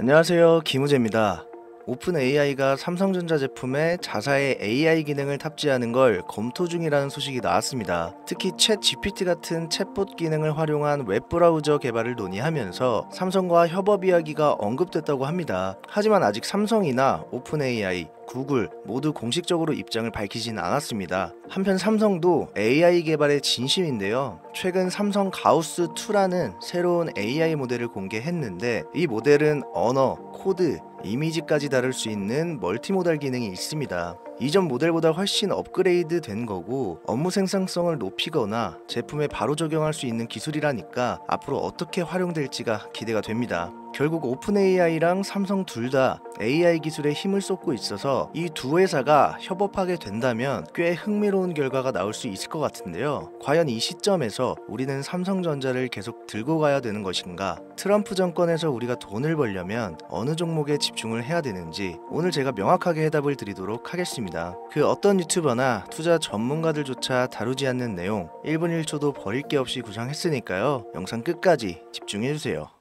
안녕하세요. 김우재입니다. OpenAI가 삼성전자 제품에 자사의 AI 기능을 탑재하는 걸 검토 중이라는 소식이 나왔습니다. 특히 ChatGPT 같은 챗봇 기능을 활용한 웹브라우저 개발을 논의하면서 삼성과 협업 이야기가 언급됐다고 합니다. 하지만 아직 삼성이나 OpenAI, 구글 모두 공식적으로 입장을 밝히진 않았습니다. 한편 삼성도 AI 개발에 진심인데요. 최근 삼성 가우스 2라는 새로운 AI 모델을 공개했는데 이 모델은 언어, 코드, 이미지까지 다룰 수 있는 multimodal 기능이 있습니다. 이전 모델보다 훨씬 업그레이드 된 거고 업무 생산성을 높이거나 제품에 바로 적용할 수 있는 기술이라니까 앞으로 어떻게 활용될지가 기대가 됩니다. 결국 OpenAI랑 삼성 둘 다 AI 기술에 힘을 쏟고 있어서 이 두 회사가 협업하게 된다면 꽤 흥미로운 결과가 나올 수 있을 것 같은데요. 과연 이 시점에서 우리는 삼성전자를 계속 들고 가야 되는 것인가? 트럼프 정권에서 우리가 돈을 벌려면 어느 종목에 집중을 해야 되는지 오늘 제가 명확하게 해답을 드리도록 하겠습니다. 그 어떤 유튜버나 투자 전문가들조차 다루지 않는 내용 1분 1초도 버릴 게 없이 구상했으니까요. 영상 끝까지 집중해주세요.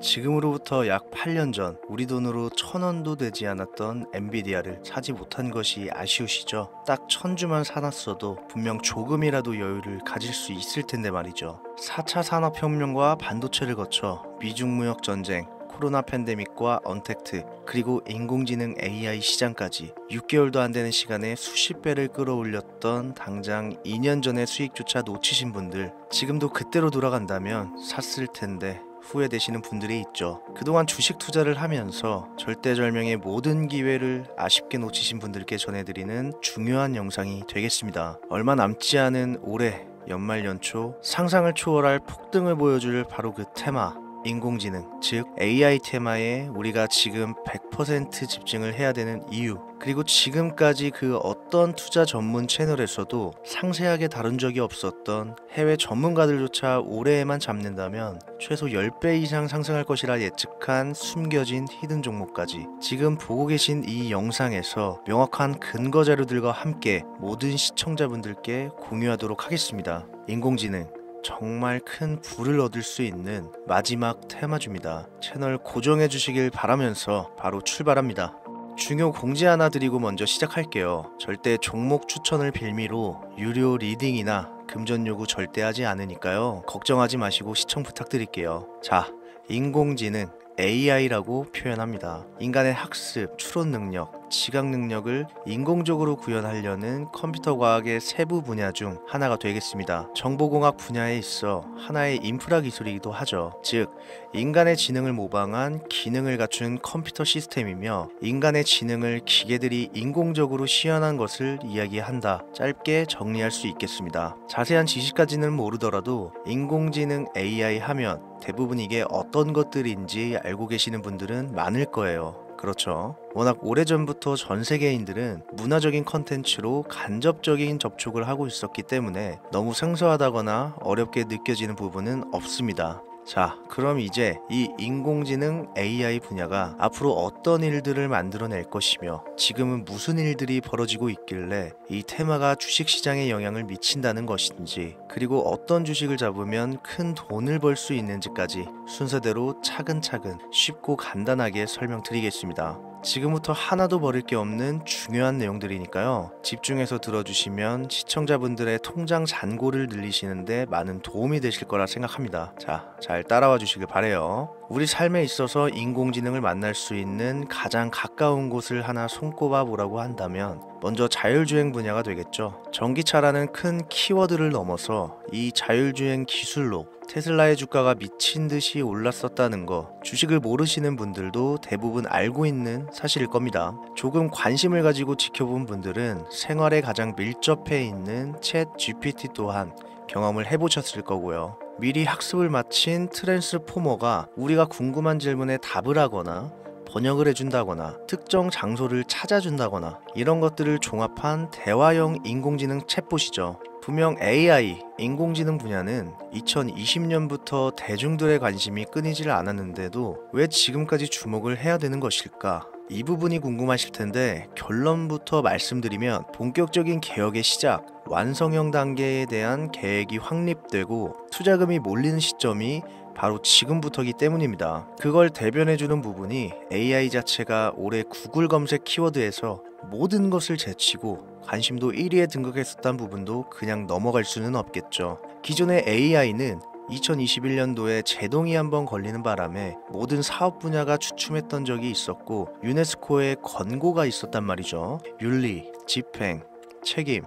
지금으로부터 약 8년 전 우리 돈으로 천 원도 되지 않았던 엔비디아를 사지 못한 것이 아쉬우시죠? 딱 천 주만 사놨어도 분명 조금이라도 여유를 가질 수 있을 텐데 말이죠. 4차 산업혁명과 반도체를 거쳐 미중무역 전쟁, 코로나 팬데믹과 언택트 그리고 인공지능 AI 시장까지 6개월도 안 되는 시간에 수십 배를 끌어올렸던 당장 2년 전의 수익조차 놓치신 분들 지금도 그때로 돌아간다면 샀을 텐데 후회되시는 분들이 있죠. 그동안 주식 투자를 하면서 절대절명의 모든 기회를 아쉽게 놓치신 분들께 전해드리는 중요한 영상이 되겠습니다. 얼마 남지 않은 올해 연말 연초 상상을 초월할 폭등을 보여줄 바로 그 테마 인공지능, 즉 AI 테마에 우리가 지금 100% 집중을 해야 되는 이유, 그리고 지금까지 그 어떤 투자 전문 채널에서도 상세하게 다룬 적이 없었던 해외 전문가들조차 올해에만 잡는다면 최소 10배 이상 상승할 것이라 예측한 숨겨진 히든 종목까지 지금 보고 계신 이 영상에서 명확한 근거 자료들과 함께 모든 시청자분들께 공유하도록 하겠습니다. 인공지능 정말 큰 부를 얻을 수 있는 마지막 테마주입니다. 채널 고정해 주시길 바라면서 바로 출발합니다. 중요 공지 하나 드리고 먼저 시작할게요. 절대 종목 추천을 빌미로 유료 leading이나 금전 요구 절대 하지 않으니까요. 걱정하지 마시고 시청 부탁드릴게요. 자, 인공지능 AI라고 표현합니다. 인간의 학습, 추론 능력, 지각 능력을 인공적으로 구현하려는 컴퓨터 과학의 세부 분야 중 하나가 되겠습니다. 정보공학 분야에 있어 하나의 인프라 기술이기도 하죠. 즉, 인간의 지능을 모방한 기능을 갖춘 컴퓨터 시스템이며 인간의 지능을 기계들이 인공적으로 시연한 것을 이야기한다. 짧게 정리할 수 있겠습니다. 자세한 지식까지는 모르더라도 인공지능 AI 하면 대부분 이게 어떤 것들인지 알고 계시는 분들은 많을 거예요. 그렇죠. 워낙 오래전부터 전 세계인들은 문화적인 컨텐츠로 간접적인 접촉을 하고 있었기 때문에 너무 생소하다거나 어렵게 느껴지는 부분은 없습니다. 자, 그럼 이제 이 인공지능 AI 분야가 앞으로 어떤 일들을 만들어낼 것이며 지금은 무슨 일들이 벌어지고 있길래 이 테마가 주식시장에 영향을 미친다는 것인지 그리고 어떤 주식을 잡으면 큰 돈을 벌 수 있는지까지 순서대로 차근차근 쉽고 간단하게 설명드리겠습니다. 지금부터 하나도 버릴 게 없는 중요한 내용들이니까요. 집중해서 들어주시면 시청자분들의 통장 잔고를 늘리시는데 많은 도움이 되실 거라 생각합니다. 자, 잘 따라와 주시길 바래요. 우리 삶에 있어서 인공지능을 만날 수 있는 가장 가까운 곳을 하나 손꼽아 보라고 한다면 먼저 자율주행 분야가 되겠죠. 전기차라는 큰 키워드를 넘어서 이 자율주행 기술로 테슬라의 주가가 미친 듯이 올랐었다는 거 주식을 모르시는 분들도 대부분 알고 있는 사실일 겁니다. 조금 관심을 가지고 지켜본 분들은 생활에 가장 밀접해 있는 챗 GPT 또한 경험을 해보셨을 거고요. 미리 학습을 마친 트랜스포머가 우리가 궁금한 질문에 답을 하거나 번역을 해준다거나 특정 장소를 찾아준다거나 이런 것들을 종합한 대화형 인공지능 챗봇이죠. 분명 AI, 인공지능 분야는 2020년부터 대중들의 관심이 끊이질 않았는데도 왜 지금까지 주목을 해야 되는 것일까? 이 부분이 궁금하실 텐데 결론부터 말씀드리면 본격적인 개혁의 시작, 완성형 단계에 대한 계획이 확립되고 투자금이 몰리는 시점이 바로 지금부터기 때문입니다. 그걸 대변해주는 부분이 AI 자체가 올해 구글 검색 키워드에서 모든 것을 제치고 관심도 1위에 등극했었던 부분도 그냥 넘어갈 수는 없겠죠. 기존의 AI는 2021년도에 제동이 한번 걸리는 바람에 모든 사업 분야가 주춤했던 적이 있었고 유네스코의 권고가 있었단 말이죠. 윤리, 집행, 책임,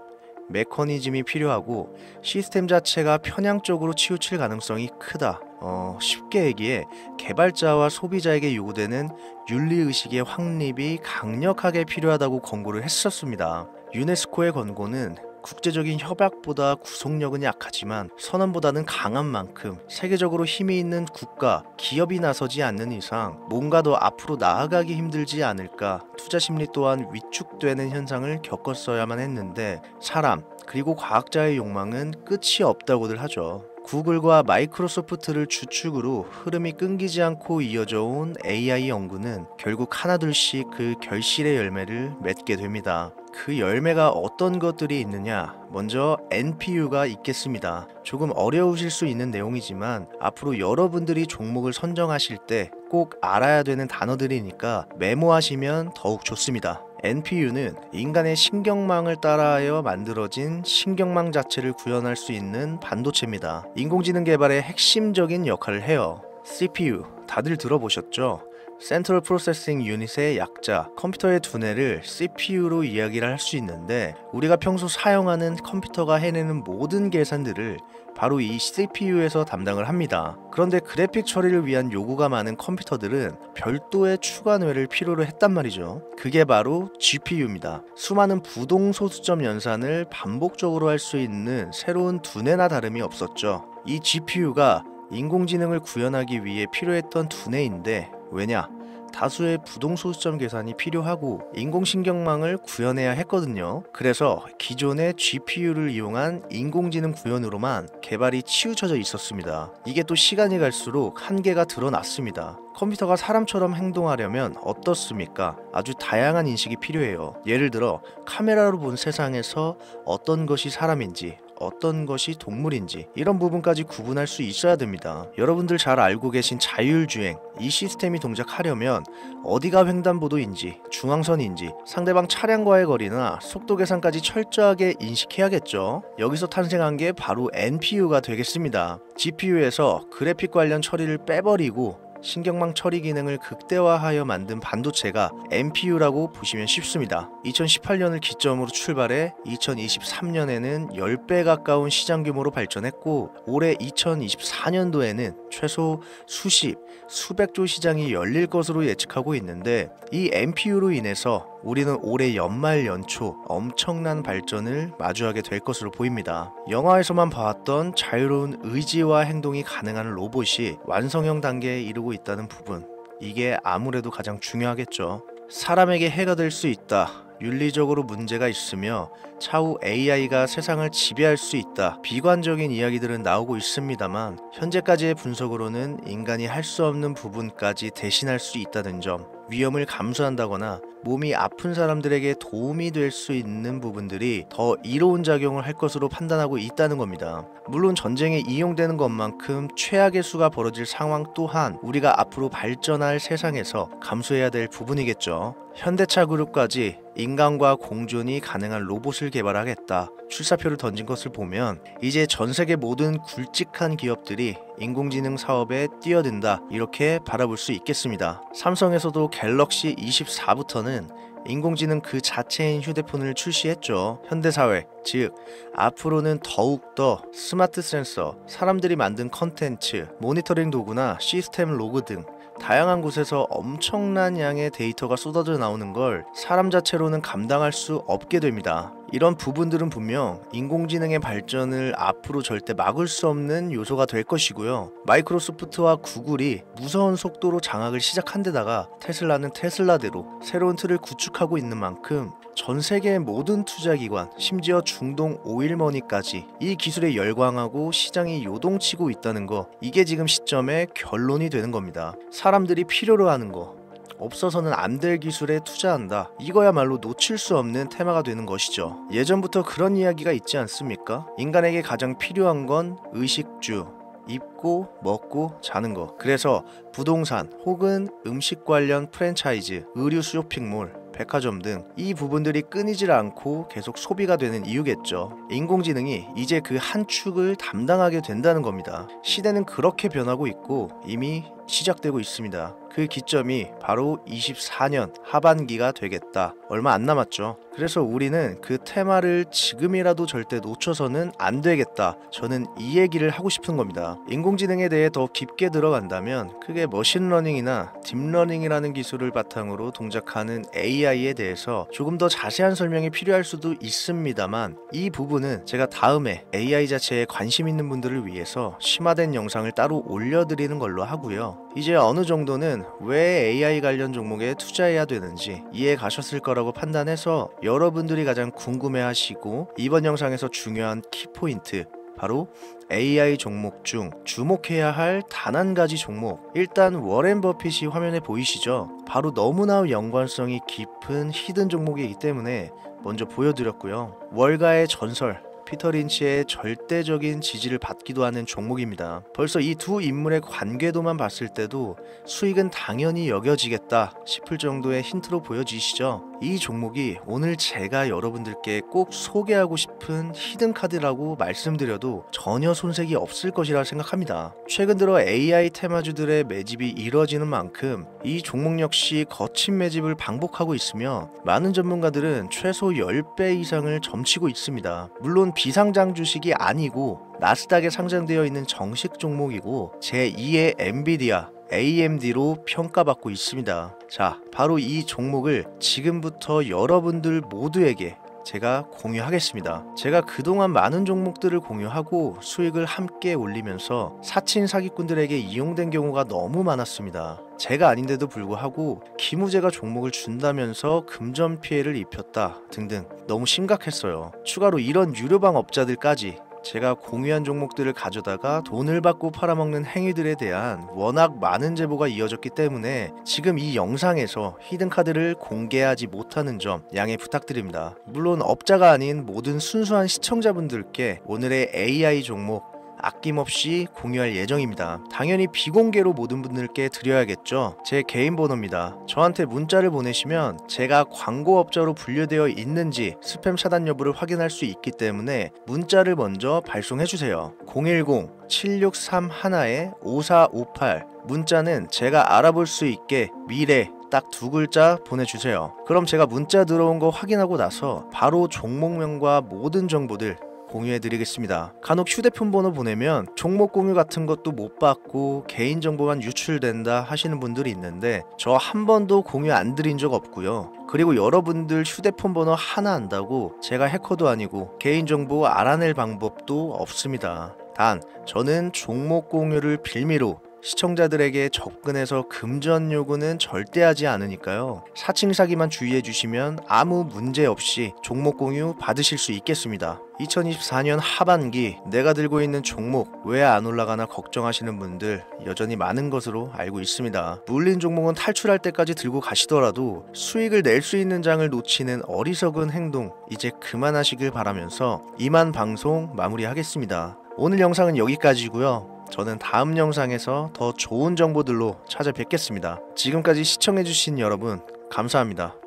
메커니즘이 필요하고 시스템 자체가 편향적으로 치우칠 가능성이 크다. 어, 쉽게 얘기해 개발자와 소비자에게 요구되는 윤리의식의 확립이 강력하게 필요하다고 권고를 했었습니다. 유네스코의 권고는 국제적인 협약보다 구속력은 약하지만 선언보다는 강한 만큼 세계적으로 힘이 있는 국가, 기업이 나서지 않는 이상 뭔가 더 앞으로 나아가기 힘들지 않을까 투자 심리 또한 위축되는 현상을 겪었어야만 했는데 사람 그리고 과학자의 욕망은 끝이 없다고들 하죠. 구글과 마이크로소프트를 주축으로 흐름이 끊기지 않고 이어져 온 AI 연구는 결국 하나둘씩 그 결실의 열매를 맺게 됩니다. 그 열매가 어떤 것들이 있느냐? 먼저 NPU가 있겠습니다. 조금 어려우실 수 있는 내용이지만 앞으로 여러분들이 종목을 선정하실 때 꼭 알아야 되는 단어들이니까 메모하시면 더욱 좋습니다. NPU는 인간의 신경망을 따라하여 만들어진 신경망 자체를 구현할 수 있는 반도체입니다. 인공지능 개발의 핵심적인 역할을 해요. CPU 다들 들어보셨죠? 센트럴 프로세싱 유닛의 약자, 컴퓨터의 두뇌를 CPU로 이야기를 할 수 있는데 우리가 평소 사용하는 컴퓨터가 해내는 모든 계산들을 바로 이 CPU에서 담당을 합니다. 그런데 그래픽 처리를 위한 요구가 많은 컴퓨터들은 별도의 추가 뇌를 필요로 했단 말이죠. 그게 바로 GPU입니다. 수많은 부동 소수점 연산을 반복적으로 할 수 있는 새로운 두뇌나 다름이 없었죠. 이 GPU가 인공지능을 구현하기 위해 필요했던 두뇌인데 왜냐? 다수의 부동 소수점 계산이 필요하고 인공신경망을 구현해야 했거든요. 그래서 기존의 GPU를 이용한 인공지능 구현으로만 개발이 치우쳐져 있었습니다. 이게 또 시간이 갈수록 한계가 드러났습니다. 컴퓨터가 사람처럼 행동하려면 어떻습니까? 아주 다양한 인식이 필요해요. 예를 들어 카메라로 본 세상에서 어떤 것이 사람인지 어떤 것이 동물인지 이런 부분까지 구분할 수 있어야 됩니다. 여러분들 잘 알고 계신 자율주행 이 시스템이 동작하려면 어디가 횡단보도인지 중앙선인지 상대방 차량과의 거리나 속도 계산까지 철저하게 인식해야겠죠. 여기서 탄생한 게 바로 NPU가 되겠습니다. GPU에서 그래픽 관련 처리를 빼버리고 신경망 처리 기능을 극대화하여 만든 반도체가 NPU라고 보시면 쉽습니다. 2018년을 기점으로 출발해 2023년에는 10배 가까운 시장 규모로 발전했고 올해 2024년도에는 최소 수십, 수백조 시장이 열릴 것으로 예측하고 있는데 이 NPU로 인해서 우리는 올해 연말 연초 엄청난 발전을 마주하게 될 것으로 보입니다. 영화에서만 봐왔던 자유로운 의지와 행동이 가능한 로봇이 완성형 단계에 이르고 있다는 부분. 이게 아무래도 가장 중요하겠죠. 사람에게 해가 될 수 있다. 윤리적으로 문제가 있으며 차후 AI가 세상을 지배할 수 있다. 비관적인 이야기들은 나오고 있습니다만 현재까지의 분석으로는 인간이 할 수 없는 부분까지 대신할 수 있다는 점, 위험을 감수한다거나 몸이 아픈 사람들에게 도움이 될 수 있는 부분들이 더 이로운 작용을 할 것으로 판단하고 있다는 겁니다. 물론 전쟁에 이용되는 것만큼 최악의 수가 벌어질 상황 또한 우리가 앞으로 발전할 세상에서 감수해야 될 부분이겠죠. 현대차 그룹까지 인간과 공존이 가능한 로봇을 개발하겠다. 출사표를 던진 것을 보면 이제 전 세계 모든 굵직한 기업들이 인공지능 사업에 뛰어든다. 이렇게 바라볼 수 있겠습니다. 삼성에서도 갤럭시 24부터는 인공지능 그 자체인 휴대폰을 출시했죠. 현대사회, 즉, 앞으로는 더욱더 스마트 센서, 사람들이 만든 컨텐츠, 모니터링 도구나 시스템 로그 등 다양한 곳에서 엄청난 양의 데이터가 쏟아져 나오는 걸 사람 자체로는 감당할 수 없게 됩니다. 이런 부분들은 분명 인공지능의 발전을 앞으로 절대 막을 수 없는 요소가 될 것이고요. 마이크로소프트와 구글이 무서운 속도로 장악을 시작한 데다가 테슬라는 테슬라대로 새로운 틀을 구축하고 있는 만큼 전 세계의 모든 투자기관, 심지어 중동 오일머니까지 이 기술에 열광하고 시장이 요동치고 있다는 거, 이게 지금 시점의 결론이 되는 겁니다. 사람들이 필요로 하는 거, 없어서는 안 될 기술에 투자한다. 이거야말로 놓칠 수 없는 테마가 되는 것이죠. 예전부터 그런 이야기가 있지 않습니까? 인간에게 가장 필요한 건 의식주, 입고 먹고 자는 거. 그래서 부동산 혹은 음식 관련 프랜차이즈, 의류 쇼핑몰, 백화점 등 이 부분들이 끊이질 않고 계속 소비가 되는 이유겠죠. 인공지능이 이제 그 한 축을 담당하게 된다는 겁니다. 시대는 그렇게 변하고 있고 이미 시작되고 있습니다. 그 기점이 바로 24년 하반기가 되겠다. 얼마 안 남았죠. 그래서 우리는 그 테마를 지금이라도 절대 놓쳐서는 안 되겠다. 저는 이 얘기를 하고 싶은 겁니다. 인공지능에 대해 더 깊게 들어간다면 크게 머신러닝이나 딥러닝이라는 기술을 바탕으로 동작하는 AI에 대해서 조금 더 자세한 설명이 필요할 수도 있습니다만 이 부분은 제가 다음에 AI 자체에 관심 있는 분들을 위해서 심화된 영상을 따로 올려드리는 걸로 하고요. 이제 어느 정도는 왜 AI 관련 종목에 투자해야 되는지 이해 가셨을 거라고 판단해서 여러분들이 가장 궁금해하시고 이번 영상에서 중요한 키포인트 바로 AI 종목 중 주목해야 할 단 한 가지 종목. 일단 워렌 버핏이 화면에 보이시죠? 바로 너무나 연관성이 깊은 hidden 종목이기 때문에 먼저 보여드렸고요. 월가의 전설 피터 린치의 절대적인 지지를 받기도 하는 종목입니다. 벌써 이 두 인물의 관계도만 봤을 때도 수익은 당연히 여겨지겠다 싶을 정도의 힌트로 보여지시죠? 이 종목이 오늘 제가 여러분들께 꼭 소개하고 싶은 hidden 카드라고 말씀드려도 전혀 손색이 없을 것이라 생각합니다. 최근 들어 AI 테마주들의 매집이 이뤄지는 만큼 이 종목 역시 거친 매집을 반복하고 있으며 많은 전문가들은 최소 10배 이상을 점치고 있습니다. 물론 비상장 주식이 아니고 나스닥에 상장되어 있는 정식 종목이고 제2의 엔비디아 AMD로 평가받고 있습니다. 자, 바로 이 종목을 지금부터 여러분들 모두에게 제가 공유하겠습니다. 제가 그동안 많은 종목들을 공유하고 수익을 함께 올리면서 사친 사기꾼들에게 이용된 경우가 너무 많았습니다. 제가 아닌데도 불구하고 기무제가 종목을 준다면서 금전 피해를 입혔다 등등 너무 심각했어요. 추가로 이런 유료방 업자들까지 제가 공유한 종목들을 가져다가 돈을 받고 팔아먹는 행위들에 대한 워낙 많은 제보가 이어졌기 때문에 지금 이 영상에서 히든카드를 공개하지 못하는 점 양해 부탁드립니다. 물론 업자가 아닌 모든 순수한 시청자분들께 오늘의 AI 종목 아낌없이 공유할 예정입니다. 당연히 비공개로 모든 분들께 드려야겠죠. 제 개인 번호입니다. 저한테 문자를 보내시면 제가 광고업자로 분류되어 있는지 스팸 차단 여부를 확인할 수 있기 때문에 문자를 먼저 발송해 주세요. 010-7631-5458 문자는 제가 알아볼 수 있게 미래 딱두 글자 보내주세요. 그럼 제가 문자 들어온 거 확인하고 나서 바로 종목명과 모든 정보들 공유해드리겠습니다. 간혹 휴대폰 번호 보내면 종목 공유 같은 것도 못 받고 개인정보만 유출된다 하시는 분들이 있는데 저 한 번도 공유 안 드린 적 없고요. 그리고 여러분들 휴대폰 번호 하나 안다고 제가 해커도 아니고 개인정보 알아낼 방법도 없습니다. 단 저는 종목 공유를 빌미로 시청자들에게 접근해서 금전 요구는 절대 하지 않으니까요. 사칭 사기만 주의해 주시면 아무 문제 없이 종목 공유 받으실 수 있겠습니다. 2024년 하반기 내가 들고 있는 종목 왜 안 올라가나 걱정하시는 분들 여전히 많은 것으로 알고 있습니다. 물린 종목은 탈출할 때까지 들고 가시더라도 수익을 낼 수 있는 장을 놓치는 어리석은 행동 이제 그만하시길 바라면서 이만 방송 마무리하겠습니다. 오늘 영상은 여기까지고요. 저는 다음 영상에서 더 좋은 정보들로 찾아뵙겠습니다. 지금까지 시청해주신 여러분, 감사합니다.